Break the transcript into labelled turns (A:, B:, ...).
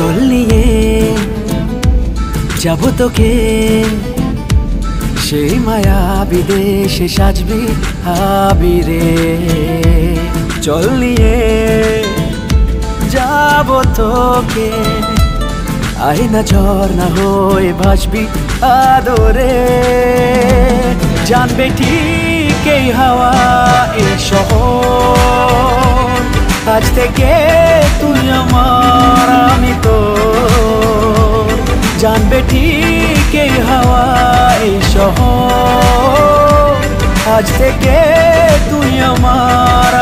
A: চল নিয়ে যাব তোকে। সেই মায়া বিদেশে সাজবি আবিরে চল নিয়ে যাব তোকে। আয় না হয়ে ভাসবি আদরে। জানবে ঠিক এই হাওয়া, এই শহর। আজ থেকে তুই আমার জানবে ঠিক এই হাওয়া এই শহর আজ থেকে তুই আমার